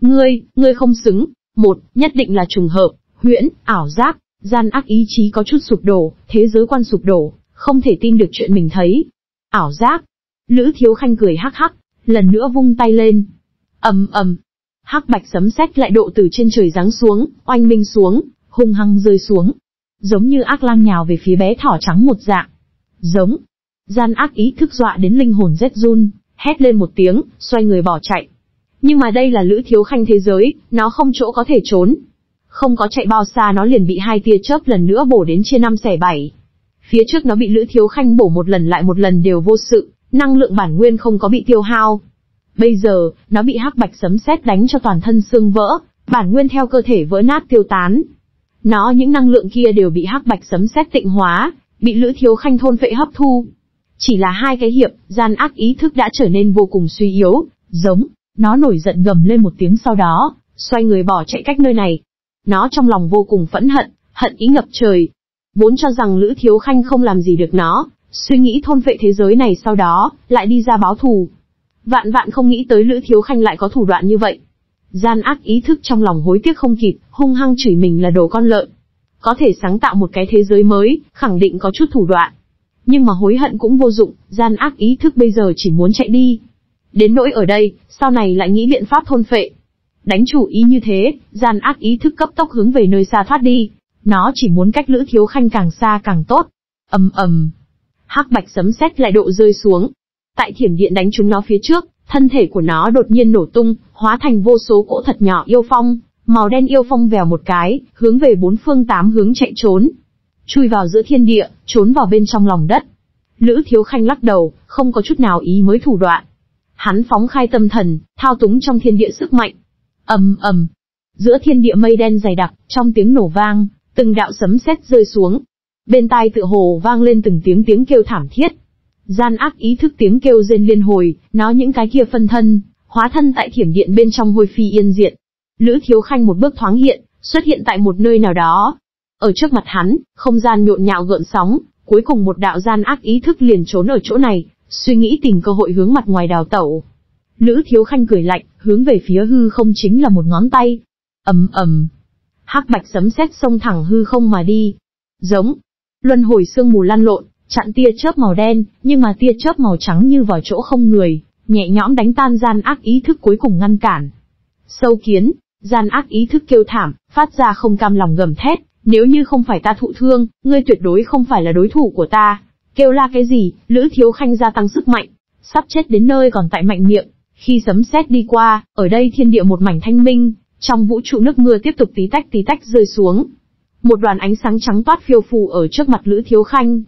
Ngươi, ngươi không xứng, một, nhất định là trùng hợp, huyễn, ảo giác, gian ác ý chí có chút sụp đổ, thế giới quan sụp đổ, không thể tin được chuyện mình thấy. Ảo giác. Lữ Thiếu Khanh cười hắc hắc, lần nữa vung tay lên. ầm ầm, hắc bạch sấm sét lại độ từ trên trời giáng xuống, oanh minh xuống, hung hăng rơi xuống, giống như ác lang nhào về phía bé thỏ trắng một dạng. Giống, gian ác ý thức dọa đến linh hồn rét run, hét lên một tiếng, xoay người bỏ chạy. Nhưng mà đây là lữ thiếu khanh thế giới, nó không chỗ có thể trốn. Không có chạy bao xa nó liền bị hai tia chớp lần nữa bổ đến chia năm xẻ bảy. Phía trước nó bị lữ thiếu khanh bổ một lần lại một lần đều vô sự, năng lượng bản nguyên không có bị tiêu hao. Bây giờ, nó bị hắc bạch sấm sét đánh cho toàn thân xương vỡ, bản nguyên theo cơ thể vỡ nát tiêu tán. Nó những năng lượng kia đều bị hắc bạch sấm sét tịnh hóa, bị lữ thiếu khanh thôn phệ hấp thu. Chỉ là hai cái hiệp, gian ác ý thức đã trở nên vô cùng suy yếu, giống, nó nổi giận gầm lên một tiếng sau đó, xoay người bỏ chạy cách nơi này. Nó trong lòng vô cùng phẫn hận, hận ý ngập trời. Vốn cho rằng Lữ Thiếu Khanh không làm gì được nó, suy nghĩ thôn vệ thế giới này sau đó, lại đi ra báo thù. Vạn vạn không nghĩ tới Lữ Thiếu Khanh lại có thủ đoạn như vậy. Gian ác ý thức trong lòng hối tiếc không kịp, hung hăng chửi mình là đồ con lợn. Có thể sáng tạo một cái thế giới mới, khẳng định có chút thủ đoạn. Nhưng mà hối hận cũng vô dụng, gian ác ý thức bây giờ chỉ muốn chạy đi. Đến nỗi ở đây, sau này lại nghĩ biện pháp thôn phệ. Đánh chủ ý như thế, gian ác ý thức cấp tốc hướng về nơi xa thoát đi. Nó chỉ muốn cách Lữ Thiếu Khanh càng xa càng tốt. ầm ầm, hắc bạch sấm sét lại độ rơi xuống. Tại thiểm điện đánh chúng nó phía trước, thân thể của nó đột nhiên nổ tung, hóa thành vô số cỗ thật nhỏ yêu phong, màu đen yêu phong vèo một cái, hướng về bốn phương tám hướng chạy trốn. Chui vào giữa thiên địa, trốn vào bên trong lòng đất. Lữ Thiếu Khanh lắc đầu, không có chút nào ý mới thủ đoạn. Hắn phóng khai tâm thần, thao túng trong thiên địa sức mạnh. ầm ầm, giữa thiên địa mây đen dày đặc, trong tiếng nổ vang, từng đạo sấm sét rơi xuống. Bên tai tựa hồ vang lên từng tiếng tiếng kêu thảm thiết. Gian ác ý thức tiếng kêu rên liên hồi, nó những cái kia phân thân, hóa thân tại thiểm điện bên trong hôi phi yên diện. Lữ Thiếu Khanh một bước thoáng hiện, xuất hiện tại một nơi nào đó. Ở trước mặt hắn, không gian nhộn nhạo gợn sóng, cuối cùng một đạo gian ác ý thức liền trốn ở chỗ này, suy nghĩ tìm cơ hội hướng mặt ngoài đào tẩu. Lữ Thiếu Khanh cười lạnh, hướng về phía hư không chính là một ngón tay. ầm ầm, hắc bạch sấm sét xông thẳng hư không mà đi. Giống, luân hồi sương mù lan lộn, chặn tia chớp màu đen, nhưng mà tia chớp màu trắng như vào chỗ không người, nhẹ nhõm đánh tan gian ác ý thức cuối cùng ngăn cản. Sâu kiến, gian ác ý thức kêu thảm, phát ra không cam lòng gầm thét, nếu như không phải ta thụ thương, ngươi tuyệt đối không phải là đối thủ của ta. Kêu la cái gì, Lữ Thiếu Khanh gia tăng sức mạnh, sắp chết đến nơi còn tại mạnh miệng. Khi sấm sét đi qua, ở đây thiên địa một mảnh thanh minh, trong vũ trụ nước mưa tiếp tục tí tách tí tách rơi xuống. Một đoàn ánh sáng trắng toát phiêu phù ở trước mặt Lữ Thiếu Khanh.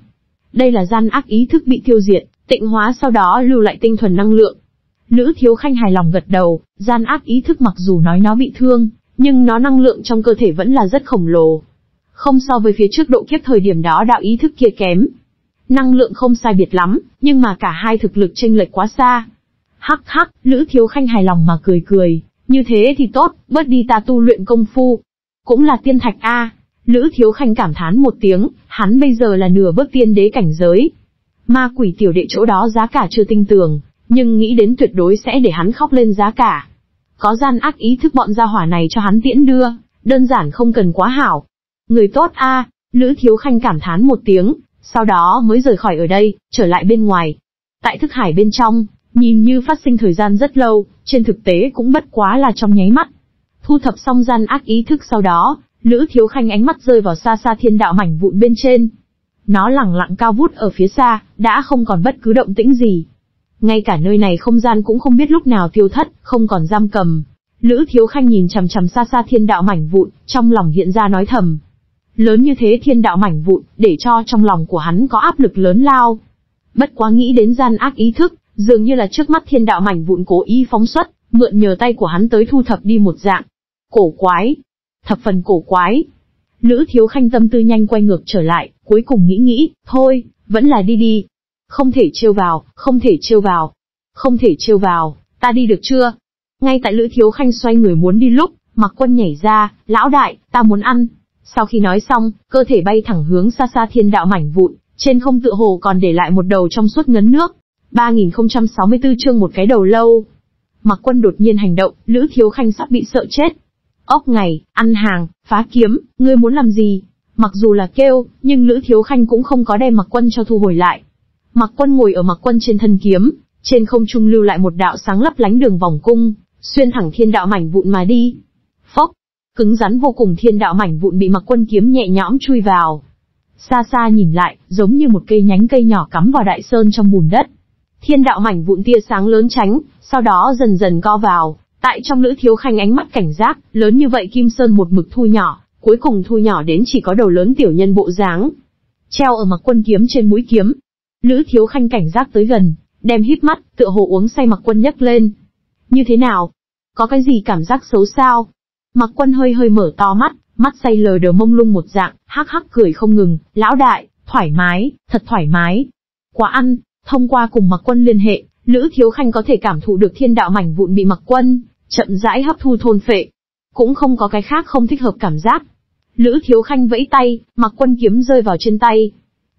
Đây là gian ác ý thức bị tiêu diệt, tịnh hóa sau đó lưu lại tinh thuần năng lượng. Lữ Thiếu Khanh hài lòng gật đầu, gian ác ý thức mặc dù nói nó bị thương, nhưng nó năng lượng trong cơ thể vẫn là rất khổng lồ. Không so với phía trước độ kiếp thời điểm đó đạo ý thức kia kém, Năng lượng không sai biệt lắm, nhưng mà cả hai thực lực chênh lệch quá xa. Hắc hắc, Lữ Thiếu Khanh hài lòng mà cười cười, như thế thì tốt, bớt đi ta tu luyện công phu. Cũng là tiên thạch A. Lữ Thiếu Khanh cảm thán một tiếng, hắn bây giờ là nửa bước tiên đế cảnh giới. Ma quỷ tiểu đệ chỗ đó giá cả chưa tinh tường, nhưng nghĩ đến tuyệt đối sẽ để hắn khóc lên giá cả. Có gian ác ý thức bọn gia hỏa này cho hắn tiễn đưa, đơn giản không cần quá hảo. Người tốt a, Lữ Thiếu Khanh cảm thán một tiếng, sau đó mới rời khỏi ở đây, trở lại bên ngoài. Tại thức hải bên trong, nhìn như phát sinh thời gian rất lâu, trên thực tế cũng bất quá là trong nháy mắt. Thu thập xong gian ác ý thức sau đó, Lữ Thiếu Khanh ánh mắt rơi vào xa xa thiên đạo mảnh vụn bên trên. Nó lẳng lặng cao vút ở phía xa, đã không còn bất cứ động tĩnh gì. Ngay cả nơi này không gian cũng không biết lúc nào tiêu thất, không còn giam cầm. Lữ Thiếu Khanh nhìn chằm chằm xa xa thiên đạo mảnh vụn, trong lòng hiện ra nói thầm, Lớn như thế thiên đạo mảnh vụn, để cho trong lòng của hắn có áp lực lớn lao. Bất quá nghĩ đến gian ác ý thức, dường như là trước mắt thiên đạo mảnh vụn cố ý phóng xuất, mượn nhờ tay của hắn tới thu thập đi một dạng. Cổ quái. Thập phần cổ quái. Lữ thiếu khanh tâm tư nhanh quay ngược trở lại, cuối cùng nghĩ nghĩ, thôi, vẫn là đi đi. Không thể trêu vào, không thể trêu vào. Không thể trêu vào, ta đi được chưa? Ngay tại Lữ Thiếu Khanh xoay người muốn đi lúc, mặc quân nhảy ra, lão đại, ta muốn ăn. Sau khi nói xong, cơ thể bay thẳng hướng xa xa thiên đạo mảnh vụn, trên không tựa hồ còn để lại một đầu trong suốt ngấn nước. 3064 chương một cái đầu lâu. Mặc quân đột nhiên hành động, Lữ Thiếu Khanh sắp bị sợ chết. Ốc ngày, ăn hàng, phá kiếm, ngươi muốn làm gì? Mặc dù là kêu, nhưng Lữ Thiếu Khanh cũng không có đem mặc quân cho thu hồi lại. Mặc quân ngồi ở mặc quân trên thân kiếm, trên không trung lưu lại một đạo sáng lấp lánh đường vòng cung, xuyên thẳng thiên đạo mảnh vụn mà đi. Phốc, cứng rắn vô cùng thiên đạo mảnh vụn bị mặc quân kiếm nhẹ nhõm chui vào. Xa xa nhìn lại, giống như một cây nhánh cây nhỏ cắm vào đại sơn trong bùn đất. Thiên đạo mảnh vụn tia sáng lớn tránh, sau đó dần dần co vào, tại trong lữ thiếu khanh ánh mắt cảnh giác, lớn như vậy kim sơn một mực thu nhỏ, cuối cùng thu nhỏ đến chỉ có đầu lớn tiểu nhân bộ dáng. Treo ở mặc quân kiếm trên mũi kiếm. Lữ thiếu khanh cảnh giác tới gần, đem híp mắt, tựa hồ uống say mặc quân nhấc lên. Như thế nào? Có cái gì cảm giác xấu sao? Mặc quân hơi hơi mở to mắt, mắt say lờ đờ mông lung một dạng, hắc hắc cười không ngừng, lão đại, thoải mái, thật thoải mái. Quá ăn, thông qua cùng mặc quân liên hệ, Lữ Thiếu Khanh có thể cảm thụ được thiên đạo mảnh vụn bị mặc quân, chậm rãi hấp thu thôn phệ. Cũng không có cái khác không thích hợp cảm giác. Lữ Thiếu Khanh vẫy tay, mặc quân kiếm rơi vào trên tay.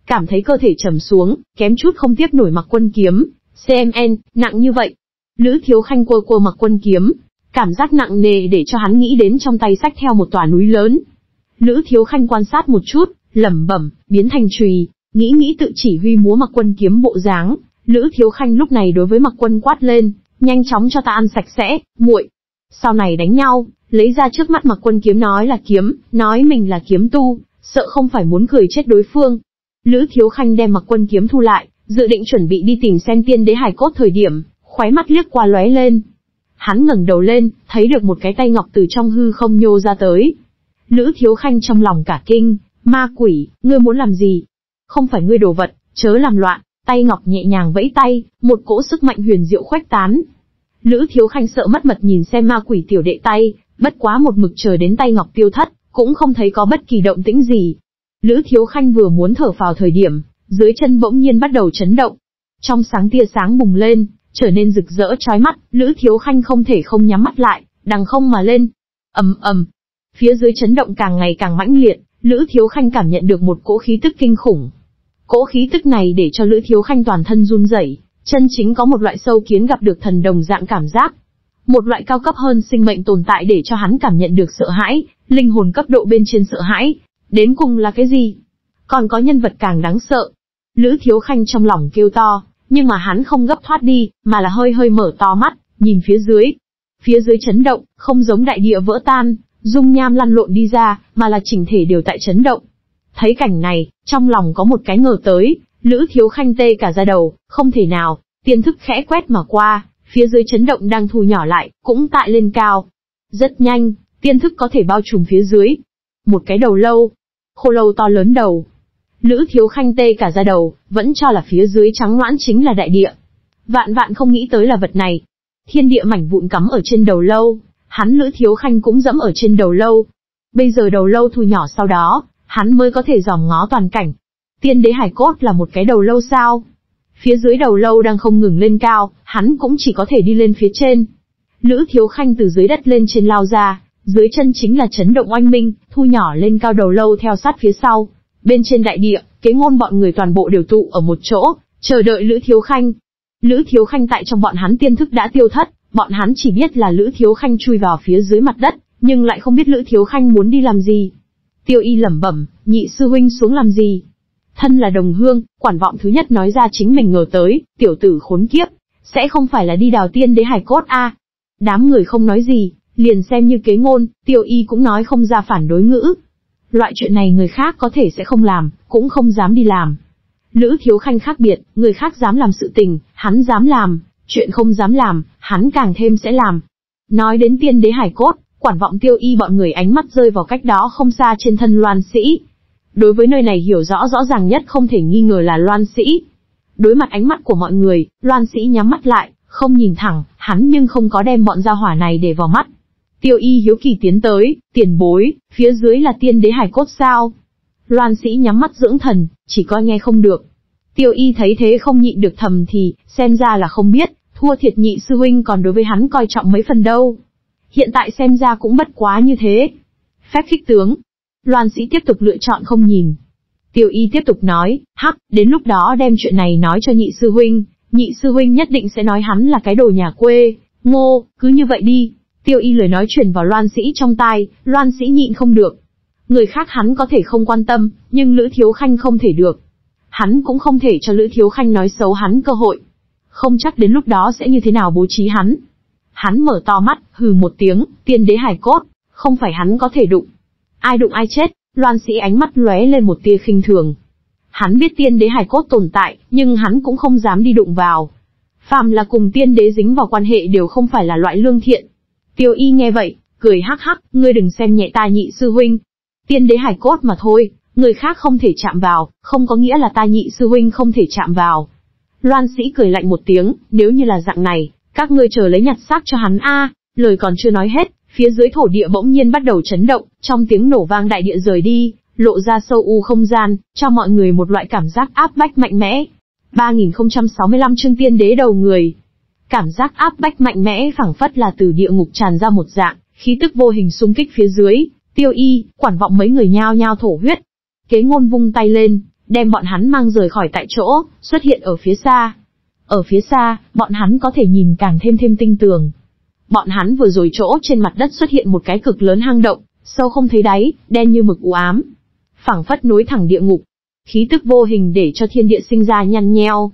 Cảm thấy cơ thể trầm xuống, kém chút không tiếp nổi mặc quân kiếm. CMN, nặng như vậy. Lữ Thiếu Khanh quơ quơ mặc quân kiếm. Cảm giác nặng nề để cho hắn nghĩ đến trong tay sách theo một tòa núi lớn. Lữ Thiếu Khanh quan sát một chút, lẩm bẩm, biến thành trùy, nghĩ nghĩ tự chỉ huy múa mặc quân kiếm bộ dáng. Lữ Thiếu Khanh lúc này đối với mặc quân quát lên, nhanh chóng cho ta ăn sạch sẽ, muội. Sau này đánh nhau, lấy ra trước mắt mặc quân kiếm nói là kiếm, nói mình là kiếm tu, sợ không phải muốn cười chết đối phương. Lữ Thiếu Khanh đem mặc quân kiếm thu lại, dự định chuẩn bị đi tìm sen tiên đế hải cốt thời điểm, khóe mắt liếc qua lóe lên. Hắn ngẩng đầu lên, thấy được một cái tay ngọc từ trong hư không nhô ra tới. Lữ Thiếu Khanh trong lòng cả kinh, ma quỷ, ngươi muốn làm gì? Không phải ngươi đồ vật, chớ làm loạn, tay ngọc nhẹ nhàng vẫy tay, một cỗ sức mạnh huyền diệu khoách tán. Lữ Thiếu Khanh sợ mất mật nhìn xem ma quỷ tiểu đệ tay, bất quá một mực chờ đến tay ngọc tiêu thất, cũng không thấy có bất kỳ động tĩnh gì. Lữ Thiếu Khanh vừa muốn thở vào thời điểm, dưới chân bỗng nhiên bắt đầu chấn động. Trong sáng tia sáng bùng lên, trở nên rực rỡ chói mắt, Lữ Thiếu Khanh không thể không nhắm mắt lại, đằng không mà lên. ầm ầm, phía dưới chấn động càng ngày càng mãnh liệt, Lữ Thiếu Khanh cảm nhận được một cỗ khí tức kinh khủng. Cỗ khí tức này để cho Lữ Thiếu Khanh toàn thân run rẩy, chân chính có một loại sâu kiến gặp được thần đồng dạng cảm giác. Một loại cao cấp hơn sinh mệnh tồn tại để cho hắn cảm nhận được sợ hãi, linh hồn cấp độ bên trên sợ hãi. Đến cùng là cái gì? Còn có nhân vật càng đáng sợ. Lữ Thiếu Khanh trong lòng kêu to, nhưng mà hắn không gấp thoát đi, mà là hơi hơi mở to mắt, nhìn phía dưới. Phía dưới chấn động, không giống đại địa vỡ tan, dung nham lăn lộn đi ra, mà là chỉnh thể đều tại chấn động. Thấy cảnh này, trong lòng có một cái ngờ tới, Lữ Thiếu Khanh tê cả ra đầu, không thể nào, tiên thức khẽ quét mà qua, phía dưới chấn động đang thu nhỏ lại, cũng tại lên cao. Rất nhanh, tiên thức có thể bao trùm phía dưới. Một cái đầu lâu, khô lâu to lớn đầu. Lữ Thiếu Khanh tê cả ra đầu, vẫn cho là phía dưới trắng loãng chính là đại địa. Vạn vạn không nghĩ tới là vật này. Thiên địa mảnh vụn cắm ở trên đầu lâu, hắn Lữ Thiếu Khanh cũng dẫm ở trên đầu lâu. Bây giờ đầu lâu thu nhỏ sau đó, hắn mới có thể dòm ngó toàn cảnh. Tiên đế hải cốt là một cái đầu lâu sao? Phía dưới đầu lâu đang không ngừng lên cao, hắn cũng chỉ có thể đi lên phía trên. Lữ Thiếu Khanh từ dưới đất lên trên lao ra, dưới chân chính là chấn động oanh minh, thu nhỏ lên cao đầu lâu theo sát phía sau. Bên trên đại địa, kế ngôn bọn người toàn bộ đều tụ ở một chỗ, chờ đợi Lữ Thiếu Khanh. Lữ Thiếu Khanh tại trong bọn hắn tiên thức đã tiêu thất, bọn hắn chỉ biết là Lữ Thiếu Khanh chui vào phía dưới mặt đất, nhưng lại không biết Lữ Thiếu Khanh muốn đi làm gì. Tiêu y lẩm bẩm, nhị sư huynh xuống làm gì? Thân là đồng hương, quản vọng thứ nhất nói ra chính mình ngờ tới, tiểu tử khốn kiếp, sẽ không phải là đi đào tiên đế hải cốt a Đám người không nói gì, liền xem như kế ngôn, tiêu y cũng nói không ra phản đối ngữ. Loại chuyện này người khác có thể sẽ không làm, cũng không dám đi làm. Lữ thiếu khanh khác biệt, người khác dám làm sự tình, hắn dám làm, chuyện không dám làm, hắn càng thêm sẽ làm. Nói đến tiên đế hải cốt, quản vọng tiêu y bọn người ánh mắt rơi vào cách đó không xa trên thân loan sĩ. Đối với nơi này hiểu rõ rõ ràng nhất không thể nghi ngờ là loan sĩ. Đối mặt ánh mắt của mọi người, loan sĩ nhắm mắt lại, không nhìn thẳng, hắn nhưng không có đem bọn gia hỏa này để vào mắt. Tiêu y hiếu kỳ tiến tới, tiền bối, phía dưới là tiên đế hải cốt sao. Loan sĩ nhắm mắt dưỡng thần, chỉ coi nghe không được. Tiêu y thấy thế không nhịn được thầm thì, xem ra là không biết, thua thiệt nhị sư huynh còn đối với hắn coi trọng mấy phần đâu. Hiện tại xem ra cũng bất quá như thế. Phép khích tướng. Loan sĩ tiếp tục lựa chọn không nhìn. Tiêu y tiếp tục nói, hắc, đến lúc đó đem chuyện này nói cho nhị sư huynh, nhị sư huynh nhất định sẽ nói hắn là cái đồ nhà quê, ngô, cứ như vậy đi. Tiêu y lời nói truyền vào loan sĩ trong tai, loan sĩ nhịn không được. Người khác hắn có thể không quan tâm, nhưng Lữ Thiếu Khanh không thể được. Hắn cũng không thể cho Lữ Thiếu Khanh nói xấu hắn cơ hội. Không chắc đến lúc đó sẽ như thế nào bố trí hắn. Hắn mở to mắt, hừ một tiếng, tiên đế hải cốt, không phải hắn có thể đụng. Ai đụng ai chết, loan sĩ ánh mắt lóe lên một tia khinh thường. Hắn biết tiên đế hải cốt tồn tại, nhưng hắn cũng không dám đi đụng vào. Phàm là cùng tiên đế dính vào quan hệ đều không phải là loại lương thiện. Tiêu y nghe vậy, cười hắc hắc, ngươi đừng xem nhẹ ta nhị sư huynh. Tiên đế hải cốt mà thôi, người khác không thể chạm vào, không có nghĩa là ta nhị sư huynh không thể chạm vào. Loan sĩ cười lạnh một tiếng, nếu như là dạng này, các ngươi chờ lấy nhặt xác cho hắn a. lời còn chưa nói hết, phía dưới thổ địa bỗng nhiên bắt đầu chấn động, trong tiếng nổ vang đại địa rời đi, lộ ra sâu u không gian, cho mọi người một loại cảm giác áp bách mạnh mẽ. 3065 chương tiên đế đầu người. Cảm giác áp bách mạnh mẽ phẳng phất là từ địa ngục tràn ra một dạng, khí tức vô hình xung kích phía dưới, tiêu y, quản vọng mấy người nhao nhao thổ huyết. Kế ngôn vung tay lên, đem bọn hắn mang rời khỏi tại chỗ, xuất hiện ở phía xa. Ở phía xa, bọn hắn có thể nhìn càng thêm thêm tinh tường. Bọn hắn vừa rồi chỗ trên mặt đất xuất hiện một cái cực lớn hang động, sâu không thấy đáy, đen như mực u ám. phẳng phất nối thẳng địa ngục. Khí tức vô hình để cho thiên địa sinh ra nhăn nheo.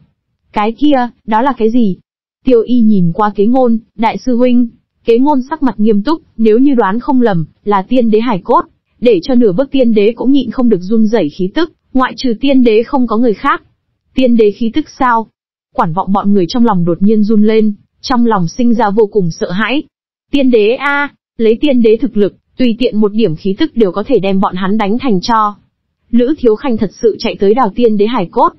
Cái kia, đó là cái gì? Tiêu y nhìn qua kế ngôn, đại sư huynh. Kế ngôn sắc mặt nghiêm túc, nếu như đoán không lầm, là tiên đế hải cốt. Để cho nửa bước tiên đế cũng nhịn không được run rẩy khí tức, ngoại trừ tiên đế không có người khác. Tiên đế khí tức sao? Quản vọng bọn người trong lòng đột nhiên run lên, trong lòng sinh ra vô cùng sợ hãi. Tiên đế a, lấy tiên đế thực lực, tùy tiện một điểm khí tức đều có thể đem bọn hắn đánh thành cho. Lữ Thiếu Khanh thật sự chạy tới đào tiên đế hải cốt.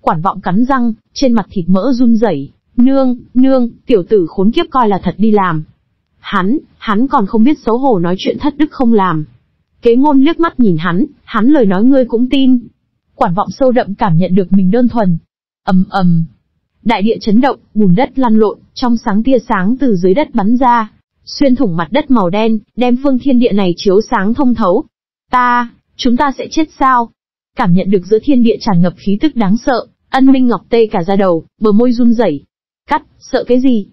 Quản vọng cắn răng, trên mặt thịt mỡ run rẩy, nương, nương, tiểu tử khốn kiếp coi là thật đi làm. Hắn, hắn còn không biết xấu hổ nói chuyện thất đức không làm. Kế ngôn liếc mắt nhìn hắn, hắn lời nói ngươi cũng tin. Quản vọng sâu đậm cảm nhận được mình đơn thuần. ầm ầm, Đại địa chấn động, bùn đất lăn lộn, trong sáng tia sáng từ dưới đất bắn ra, xuyên thủng mặt đất màu đen, đem phương thiên địa này chiếu sáng thông thấu. Ta, chúng ta sẽ chết sao? Cảm nhận được giữa thiên địa tràn ngập khí tức đáng sợ, ân minh ngọc tê cả ra đầu, bờ môi run rẩy. Cắt, sợ cái gì?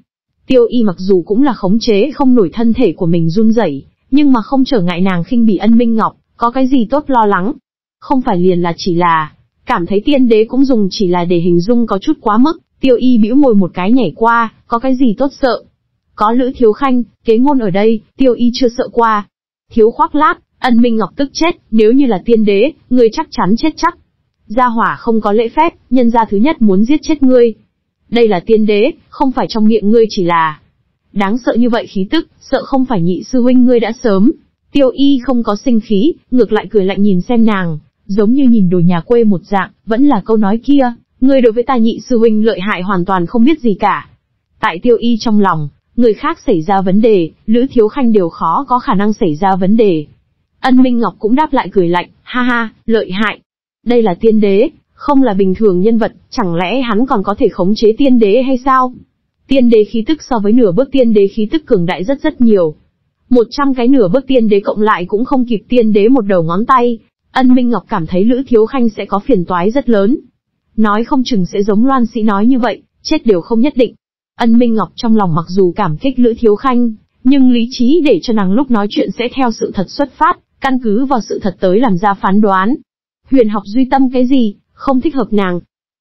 Tiêu y mặc dù cũng là khống chế không nổi thân thể của mình run rẩy, nhưng mà không trở ngại nàng khinh bỉ ân minh ngọc, có cái gì tốt lo lắng. Không phải liền là chỉ là, cảm thấy tiên đế cũng dùng chỉ là để hình dung có chút quá mức, Tiêu y bĩu môi một cái nhảy qua, có cái gì tốt sợ. Có Lữ Thiếu Khanh, kế ngôn ở đây, tiêu y chưa sợ qua. Thiếu khoác lác, ân minh ngọc tức chết, nếu như là tiên đế, ngươi chắc chắn chết chắc. Gia hỏa không có lễ phép, nhân gia thứ nhất muốn giết chết ngươi. Đây là tiên đế, không phải trong miệng ngươi chỉ là. Đáng sợ như vậy khí tức, sợ không phải nhị sư huynh ngươi đã sớm. Tiêu y không có sinh khí, ngược lại cười lạnh nhìn xem nàng, giống như nhìn đồ nhà quê một dạng, vẫn là câu nói kia, Ngươi đối với ta nhị sư huynh lợi hại hoàn toàn không biết gì cả. Tại tiêu y trong lòng, người khác xảy ra vấn đề, Lữ Thiếu Khanh đều khó có khả năng xảy ra vấn đề. Ân Minh Ngọc cũng đáp lại cười lạnh, ha ha, lợi hại. Đây là tiên đế, không là bình thường nhân vật, chẳng lẽ hắn còn có thể khống chế tiên đế hay sao? Tiên đế khí tức so với nửa bước tiên đế khí tức cường đại rất rất nhiều. Một trăm cái nửa bước tiên đế cộng lại cũng không kịp tiên đế một đầu ngón tay. Ân Minh Ngọc cảm thấy Lữ Thiếu Khanh sẽ có phiền toái rất lớn. Nói không chừng sẽ giống loan sĩ nói như vậy, chết đều không nhất định. Ân Minh Ngọc trong lòng mặc dù cảm kích Lữ Thiếu Khanh, nhưng lý trí để cho nàng lúc nói chuyện sẽ theo sự thật xuất phát, căn cứ vào sự thật tới làm ra phán đoán. Huyền học duy tâm cái gì, không thích hợp nàng.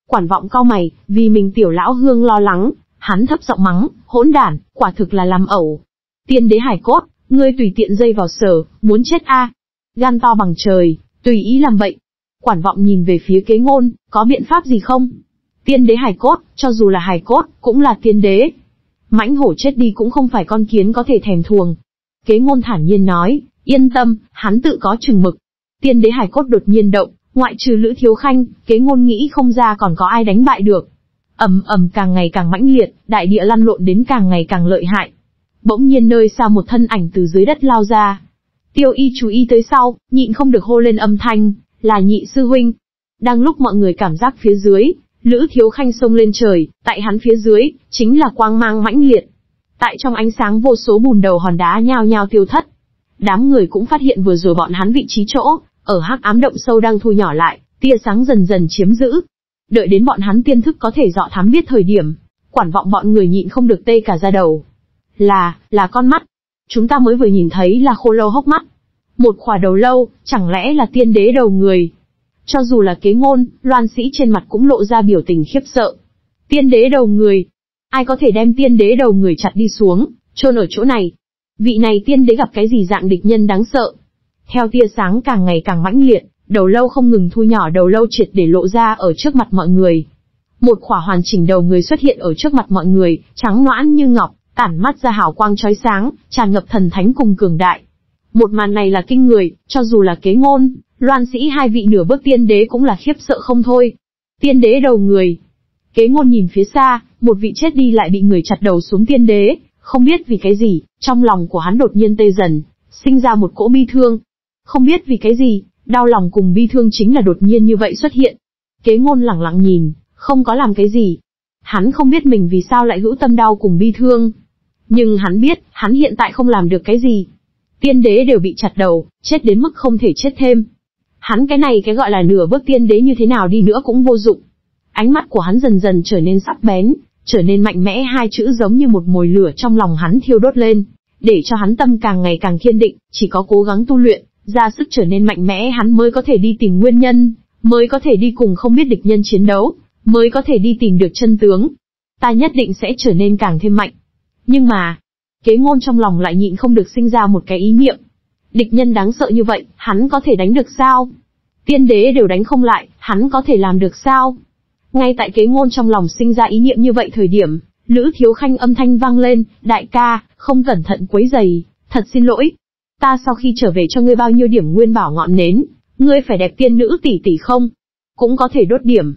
Quản vọng cao mày, vì mình tiểu lão hương lo lắng, hắn thấp giọng mắng, hỗn đản, quả thực là làm ẩu. Tiên đế hải cốt, ngươi tùy tiện dây vào sở, muốn chết a? Gan to bằng trời, tùy ý làm vậy, Quản vọng nhìn về phía kế ngôn, có biện pháp gì không? Tiên đế hải cốt, cho dù là hải cốt, cũng là tiên đế. Mãnh hổ chết đi cũng không phải con kiến có thể thèm thuồng. Kế ngôn thản nhiên nói, yên tâm, hắn tự có chừng mực. Tiên đế hải cốt đột nhiên động, ngoại trừ Lữ Thiếu Khanh, kế ngôn nghĩ không ra còn có ai đánh bại được. ầm ầm càng ngày càng mãnh liệt, đại địa lăn lộn đến càng ngày càng lợi hại. Bỗng nhiên nơi xa một thân ảnh từ dưới đất lao ra. Tiêu y chú ý tới sau, nhịn không được hô lên âm thanh, là nhị sư huynh. Đang lúc mọi người cảm giác phía dưới, Lữ Thiếu Khanh sông lên trời, tại hắn phía dưới, chính là quang mang mãnh liệt. Tại trong ánh sáng vô số bùn đầu hòn đá nhao nhao tiêu thất. Đám người cũng phát hiện vừa rồi bọn hắn vị trí chỗ, ở hắc ám động sâu đang thu nhỏ lại, tia sáng dần dần chiếm giữ. Đợi đến bọn hắn tiên thức có thể dọ thám biết thời điểm, quản vọng bọn người nhịn không được tê cả ra đầu. Là, là con mắt. Chúng ta mới vừa nhìn thấy là khô lâu hốc mắt. Một khỏa đầu lâu, chẳng lẽ là tiên đế đầu người? Cho dù là kế ngôn, loan sĩ trên mặt cũng lộ ra biểu tình khiếp sợ. Tiên đế đầu người. Ai có thể đem tiên đế đầu người chặt đi xuống, chôn ở chỗ này. Vị này tiên đế gặp cái gì dạng địch nhân đáng sợ. Theo tia sáng càng ngày càng mãnh liệt, đầu lâu không ngừng thu nhỏ đầu lâu triệt để lộ ra ở trước mặt mọi người. Một khỏa hoàn chỉnh đầu người xuất hiện ở trước mặt mọi người, trắng noãn như ngọc, tản mắt ra hào quang chói sáng, tràn ngập thần thánh cùng cường đại. Một màn này là kinh người, cho dù là kế ngôn, loan sĩ hai vị nửa bước tiên đế cũng là khiếp sợ không thôi. Tiên đế đầu người. Kế ngôn nhìn phía xa, một vị chết đi lại bị người chặt đầu xuống tiên đế, không biết vì cái gì, trong lòng của hắn đột nhiên tê dần, sinh ra một cỗ bi thương. Không biết vì cái gì, đau lòng cùng bi thương chính là đột nhiên như vậy xuất hiện. Kế ngôn lẳng lặng nhìn, không có làm cái gì. Hắn không biết mình vì sao lại hữu tâm đau cùng bi thương. Nhưng hắn biết, hắn hiện tại không làm được cái gì. Tiên đế đều bị chặt đầu, chết đến mức không thể chết thêm. Hắn cái này cái gọi là nửa bước tiên đế như thế nào đi nữa cũng vô dụng. Ánh mắt của hắn dần dần trở nên sắc bén, trở nên mạnh mẽ hai chữ giống như một mồi lửa trong lòng hắn thiêu đốt lên, để cho hắn tâm càng ngày càng kiên định, chỉ có cố gắng tu luyện, ra sức trở nên mạnh mẽ hắn mới có thể đi tìm nguyên nhân, mới có thể đi cùng không biết địch nhân chiến đấu, mới có thể đi tìm được chân tướng. Ta nhất định sẽ trở nên càng thêm mạnh. Nhưng mà, kế ngôn trong lòng lại nhịn không được sinh ra một cái ý niệm. Địch nhân đáng sợ như vậy, hắn có thể đánh được sao? Tiên đế đều đánh không lại, hắn có thể làm được sao? Ngay tại kế ngôn trong lòng sinh ra ý niệm như vậy thời điểm, Lữ Thiếu Khanh âm thanh vang lên, đại ca, không cẩn thận quấy giày, thật xin lỗi. Ta sau khi trở về cho ngươi bao nhiêu điểm nguyên bảo ngọn nến, ngươi phải đẹp tiên nữ tỷ tỷ không? Cũng có thể đốt điểm,